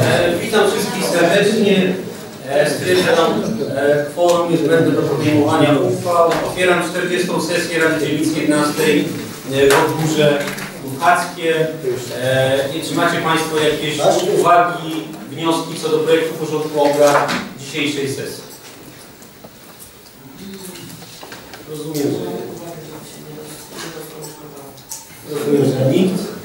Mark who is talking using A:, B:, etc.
A: E, Witam wszystkich serdecznie. E, Stwierdzam e, kworum niezbędne do podejmowania uchwał. Otwieram 40. sesję Rady Dzielnickiej 11 w Odgórze Buchackie. E, czy macie Państwo jakieś uwagi, wnioski co do projektu porządku obrad dzisiejszej sesji? Rozumiem, Deus